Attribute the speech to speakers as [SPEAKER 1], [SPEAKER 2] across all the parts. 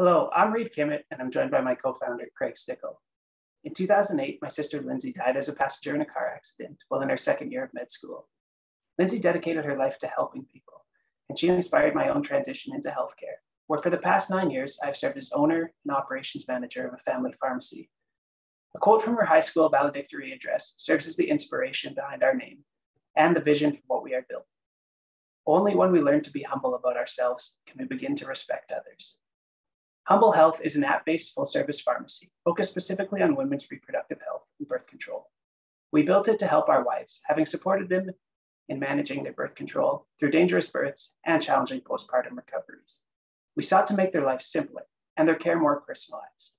[SPEAKER 1] Hello, I'm Reed Kimmett, and I'm joined by my co-founder, Craig Stickle. In 2008, my sister Lindsay died as a passenger in a car accident while in her second year of med school. Lindsay dedicated her life to helping people, and she inspired my own transition into healthcare, where for the past nine years, I've served as owner and operations manager of a family pharmacy. A quote from her high school valedictory address serves as the inspiration behind our name and the vision for what we are built. Only when we learn to be humble about ourselves can we begin to respect others. Humble Health is an app based full service pharmacy focused specifically on women's reproductive health and birth control. We built it to help our wives, having supported them in managing their birth control through dangerous births and challenging postpartum recoveries. We sought to make their life simpler and their care more personalized.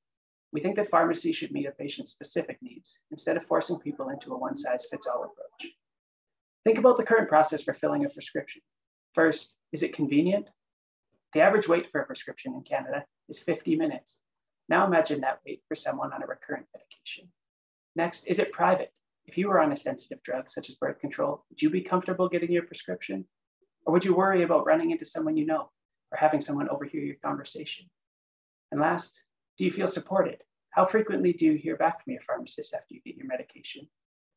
[SPEAKER 1] We think that pharmacy should meet a patient's specific needs instead of forcing people into a one size fits all approach. Think about the current process for filling a prescription. First, is it convenient? The average wait for a prescription in Canada is 50 minutes. Now imagine that wait for someone on a recurrent medication. Next, is it private? If you were on a sensitive drug such as birth control, would you be comfortable getting your prescription? Or would you worry about running into someone you know or having someone overhear your conversation? And last, do you feel supported? How frequently do you hear back from your pharmacist after you get your medication?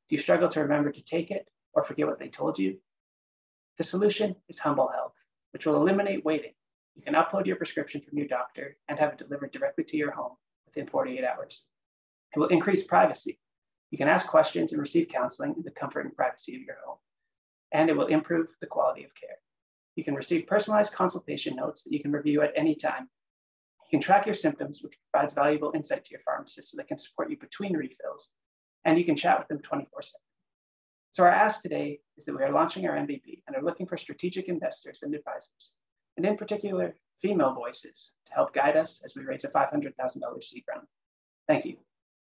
[SPEAKER 1] Do you struggle to remember to take it or forget what they told you? The solution is Humble Health, which will eliminate waiting you can upload your prescription from your doctor and have it delivered directly to your home within 48 hours. It will increase privacy. You can ask questions and receive counseling in the comfort and privacy of your home. And it will improve the quality of care. You can receive personalized consultation notes that you can review at any time. You can track your symptoms, which provides valuable insight to your pharmacist so they can support you between refills. And you can chat with them 24 7. So, our ask today is that we are launching our MVP and are looking for strategic investors and advisors and in particular, female voices to help guide us as we raise a $500,000 seed round. Thank you.